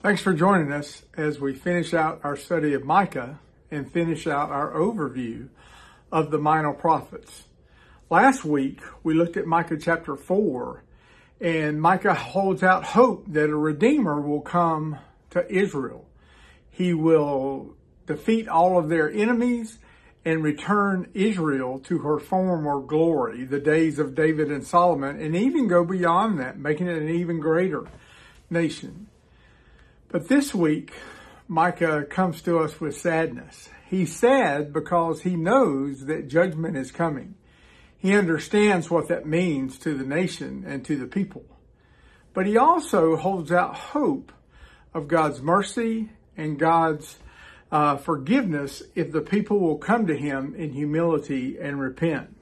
Thanks for joining us as we finish out our study of Micah and finish out our overview of the minor prophets. Last week, we looked at Micah chapter 4, and Micah holds out hope that a Redeemer will come to Israel. He will defeat all of their enemies and return Israel to her former glory, the days of David and Solomon, and even go beyond that, making it an even greater nation. But this week, Micah comes to us with sadness. He's sad because he knows that judgment is coming. He understands what that means to the nation and to the people. But he also holds out hope of God's mercy and God's uh, forgiveness if the people will come to him in humility and repent.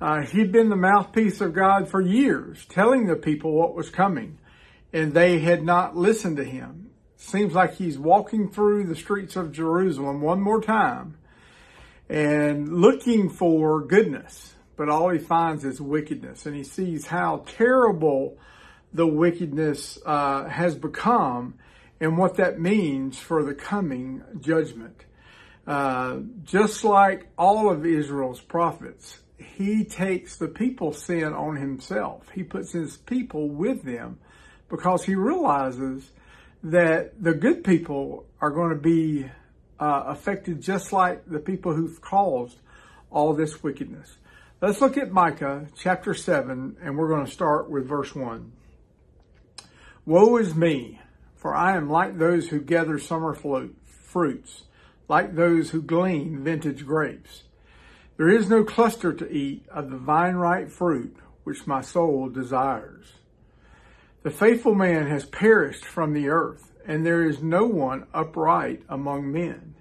Uh, he'd been the mouthpiece of God for years, telling the people what was coming, and they had not listened to him. Seems like he's walking through the streets of Jerusalem one more time and looking for goodness, but all he finds is wickedness, and he sees how terrible the wickedness uh, has become and what that means for the coming judgment. Uh, just like all of Israel's prophets, he takes the people's sin on himself. He puts his people with them because he realizes that the good people are going to be uh, affected just like the people who've caused all this wickedness. Let's look at Micah chapter 7, and we're going to start with verse 1. Woe is me! For I am like those who gather summer fruits, like those who glean vintage grapes. There is no cluster to eat of the vine ripe fruit which my soul desires. The faithful man has perished from the earth, and there is no one upright among men.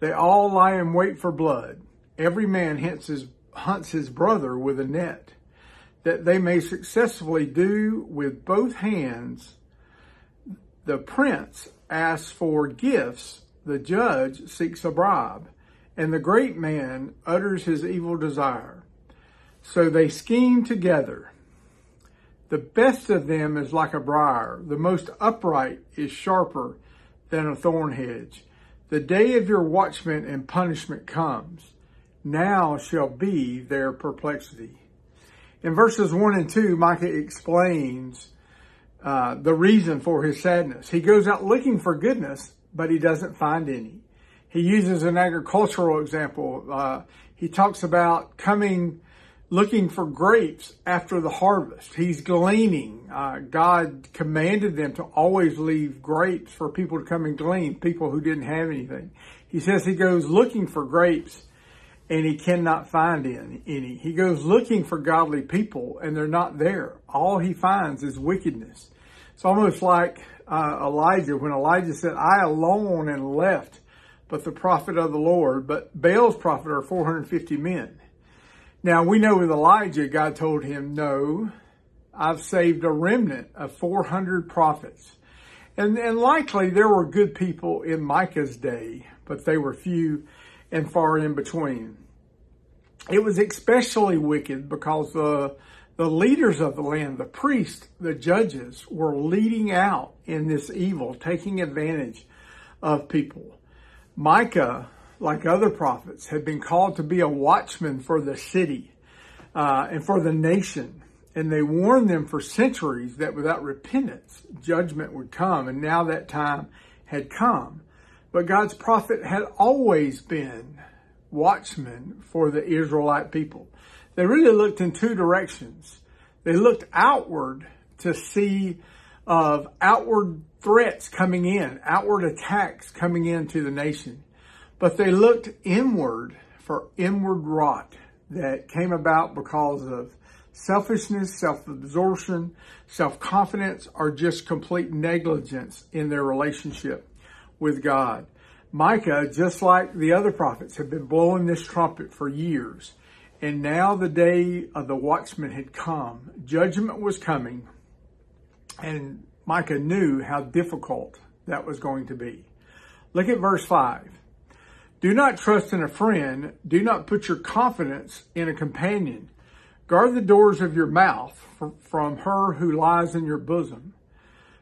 They all lie in wait for blood. Every man hunts his, hunts his brother with a net, that they may successfully do with both hands the prince asks for gifts, the judge seeks a bribe, and the great man utters his evil desire. So they scheme together. The best of them is like a briar, the most upright is sharper than a thorn hedge. The day of your watchment and punishment comes. Now shall be their perplexity. In verses 1 and 2, Micah explains uh, the reason for his sadness. He goes out looking for goodness, but he doesn't find any. He uses an agricultural example. Uh, he talks about coming, looking for grapes after the harvest. He's gleaning. Uh, God commanded them to always leave grapes for people to come and glean, people who didn't have anything. He says he goes looking for grapes and he cannot find any. He goes looking for godly people and they're not there. All he finds is wickedness. It's almost like uh, Elijah when Elijah said, I alone am left, but the prophet of the Lord. But Baal's prophet are 450 men. Now we know with Elijah, God told him, no, I've saved a remnant of 400 prophets. And, and likely there were good people in Micah's day, but they were few and far in between. It was especially wicked because uh, the leaders of the land, the priests, the judges, were leading out in this evil, taking advantage of people. Micah, like other prophets, had been called to be a watchman for the city uh, and for the nation. And they warned them for centuries that without repentance, judgment would come. And now that time had come. But God's prophet had always been watchman for the Israelite people they really looked in two directions. They looked outward to see of outward threats coming in, outward attacks coming into the nation. But they looked inward for inward rot that came about because of selfishness, self-absorption, self-confidence, or just complete negligence in their relationship with God. Micah, just like the other prophets, had been blowing this trumpet for years. And now the day of the watchman had come. Judgment was coming. And Micah knew how difficult that was going to be. Look at verse 5. Do not trust in a friend. Do not put your confidence in a companion. Guard the doors of your mouth from her who lies in your bosom.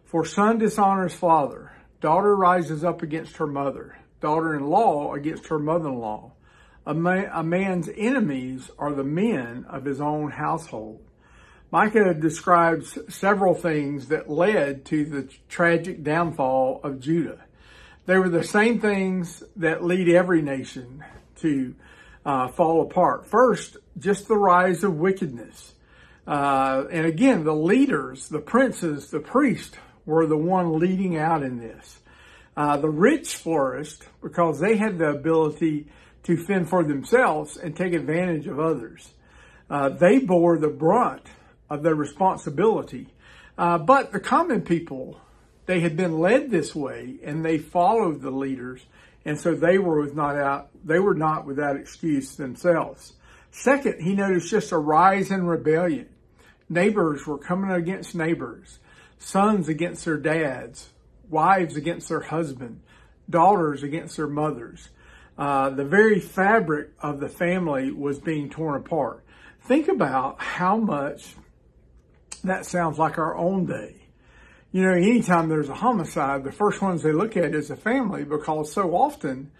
For son dishonors father, Daughter rises up against her mother. Daughter-in-law against her mother-in-law. A, a man's enemies are the men of his own household. Micah describes several things that led to the tragic downfall of Judah. They were the same things that lead every nation to uh, fall apart. First, just the rise of wickedness. Uh, and again, the leaders, the princes, the priests were the one leading out in this. Uh, the rich flourished because they had the ability to fend for themselves and take advantage of others. Uh, they bore the brunt of their responsibility. Uh, but the common people, they had been led this way and they followed the leaders. And so they were not out, they were not without excuse themselves. Second, he noticed just a rise in rebellion. Neighbors were coming against neighbors, sons against their dads, wives against their husband, daughters against their mothers. Uh, the very fabric of the family was being torn apart. Think about how much that sounds like our own day. You know, anytime there's a homicide, the first ones they look at is the family because so often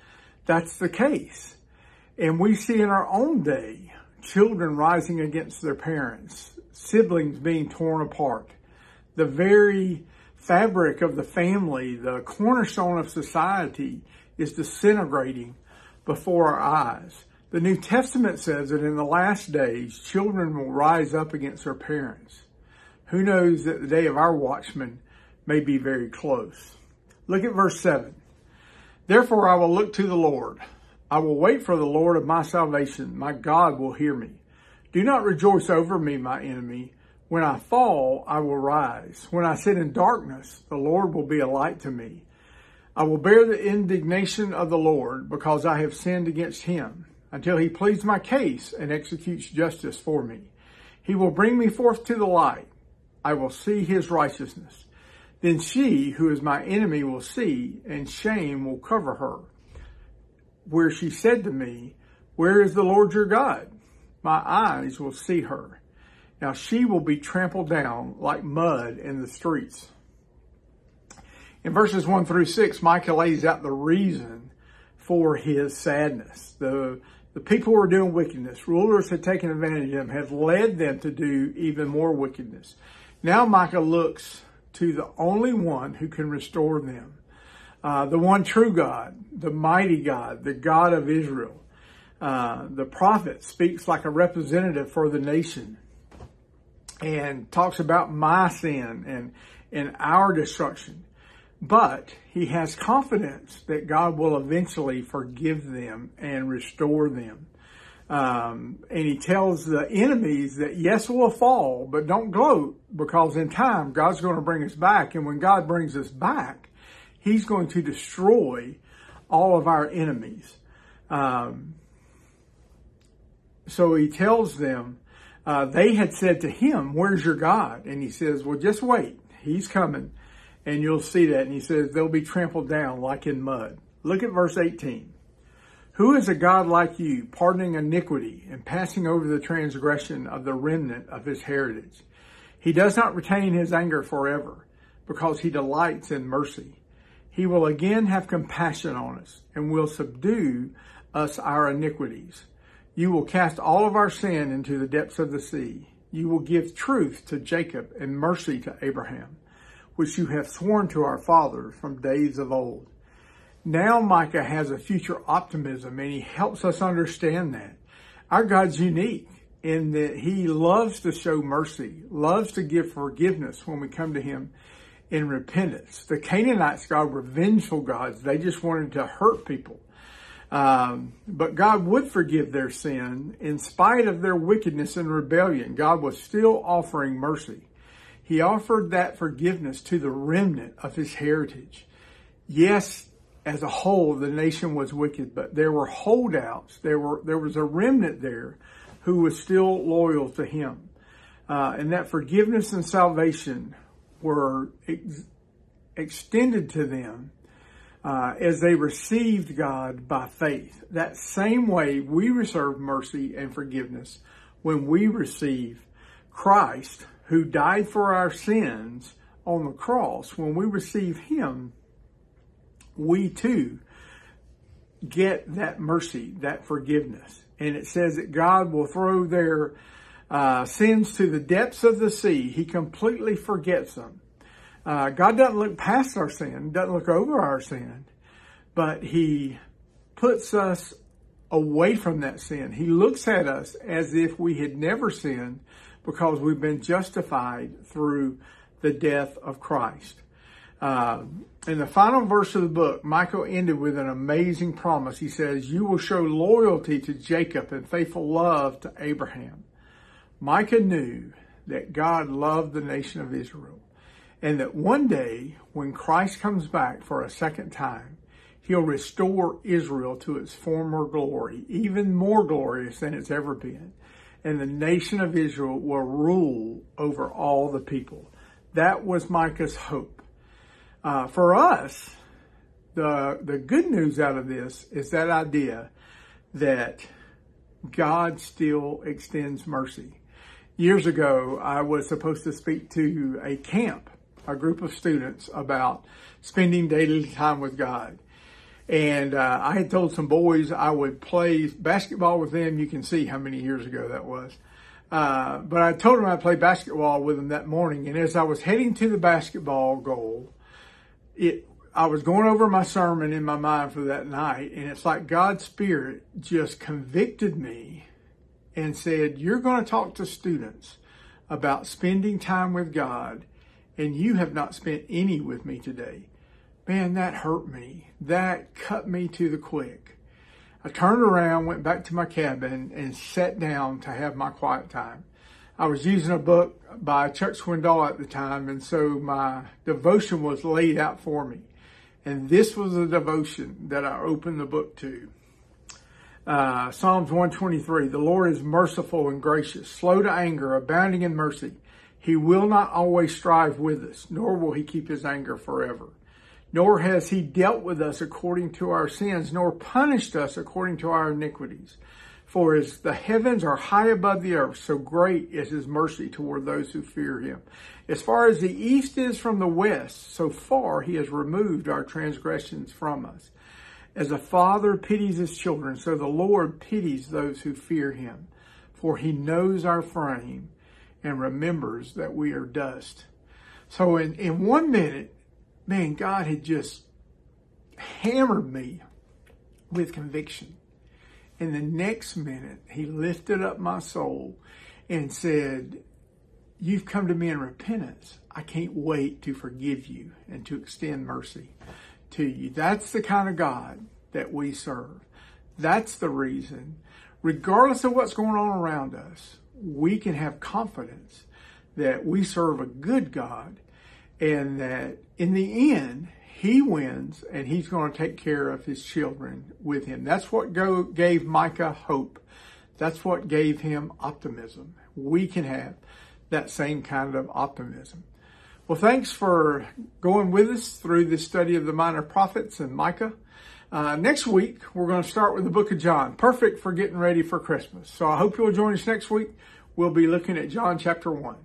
that's the case. And we see in our own day children rising against their parents, siblings being torn apart. The very fabric of the family, the cornerstone of society is disintegrating before our eyes. The New Testament says that in the last days, children will rise up against their parents. Who knows that the day of our watchman may be very close. Look at verse 7. Therefore I will look to the Lord. I will wait for the Lord of my salvation. My God will hear me. Do not rejoice over me, my enemy. When I fall, I will rise. When I sit in darkness, the Lord will be a light to me. I will bear the indignation of the Lord because I have sinned against him until he pleads my case and executes justice for me. He will bring me forth to the light. I will see his righteousness. Then she, who is my enemy, will see, and shame will cover her. Where she said to me, Where is the Lord your God? My eyes will see her. Now she will be trampled down like mud in the streets. In verses 1 through 6, Micah lays out the reason for his sadness. The, the people were doing wickedness, rulers had taken advantage of them, had led them to do even more wickedness. Now Micah looks to the only one who can restore them. Uh, the one true God, the mighty God, the God of Israel. Uh, the prophet speaks like a representative for the nation and talks about my sin and, and our destruction. But he has confidence that God will eventually forgive them and restore them. Um, and he tells the enemies that yes, we'll fall, but don't gloat because in time God's going to bring us back. And when God brings us back, he's going to destroy all of our enemies. Um, so he tells them, uh, they had said to him, where's your God? And he says, well, just wait. He's coming and you'll see that. And he says, they'll be trampled down like in mud. Look at verse 18. Who is a God like you, pardoning iniquity and passing over the transgression of the remnant of his heritage? He does not retain his anger forever because he delights in mercy. He will again have compassion on us and will subdue us our iniquities. You will cast all of our sin into the depths of the sea. You will give truth to Jacob and mercy to Abraham, which you have sworn to our fathers from days of old. Now Micah has a future optimism and he helps us understand that. Our God's unique in that he loves to show mercy, loves to give forgiveness when we come to him in repentance. The Canaanites, God, were vengeful gods. They just wanted to hurt people. Um, but God would forgive their sin in spite of their wickedness and rebellion. God was still offering mercy. He offered that forgiveness to the remnant of his heritage. Yes, as a whole, the nation was wicked, but there were holdouts. There were, there was a remnant there who was still loyal to him. Uh, and that forgiveness and salvation were ex- extended to them uh, as they received God by faith. That same way we receive mercy and forgiveness when we receive Christ who died for our sins on the cross. When we receive him, we too get that mercy, that forgiveness. And it says that God will throw their uh, sins to the depths of the sea. He completely forgets them. Uh, God doesn't look past our sin, doesn't look over our sin, but He puts us away from that sin. He looks at us as if we had never sinned because we've been justified through the death of Christ. Uh, in the final verse of the book, Micah ended with an amazing promise. He says, You will show loyalty to Jacob and faithful love to Abraham. Micah knew that God loved the nation of Israel and that one day when Christ comes back for a second time, he'll restore Israel to its former glory, even more glorious than it's ever been. And the nation of Israel will rule over all the people. That was Micah's hope. Uh, for us, the, the good news out of this is that idea that God still extends mercy. Years ago, I was supposed to speak to a camp a group of students about spending daily time with God. And uh, I had told some boys I would play basketball with them. You can see how many years ago that was. Uh, but I told them I'd play basketball with them that morning. And as I was heading to the basketball goal, it I was going over my sermon in my mind for that night, and it's like God's Spirit just convicted me and said, You're going to talk to students about spending time with God and you have not spent any with me today. Man, that hurt me. That cut me to the quick. I turned around, went back to my cabin, and sat down to have my quiet time. I was using a book by Chuck Swindoll at the time, and so my devotion was laid out for me. And this was the devotion that I opened the book to. Uh, Psalms 123, the Lord is merciful and gracious, slow to anger, abounding in mercy. He will not always strive with us, nor will he keep his anger forever. Nor has he dealt with us according to our sins, nor punished us according to our iniquities. For as the heavens are high above the earth, so great is his mercy toward those who fear him. As far as the east is from the west, so far he has removed our transgressions from us. As a father pities his children, so the Lord pities those who fear him. For he knows our frame and remembers that we are dust. So in, in one minute, man, God had just hammered me with conviction. In the next minute, he lifted up my soul and said, You've come to me in repentance. I can't wait to forgive you and to extend mercy to you. That's the kind of God that we serve. That's the reason, regardless of what's going on around us, we can have confidence that we serve a good God and that in the end, he wins and he's going to take care of his children with him. That's what go, gave Micah hope. That's what gave him optimism. We can have that same kind of optimism. Well, thanks for going with us through this study of the minor prophets and Micah. Uh, next week, we're going to start with the book of John, perfect for getting ready for Christmas. So I hope you'll join us next week. We'll be looking at John chapter 1.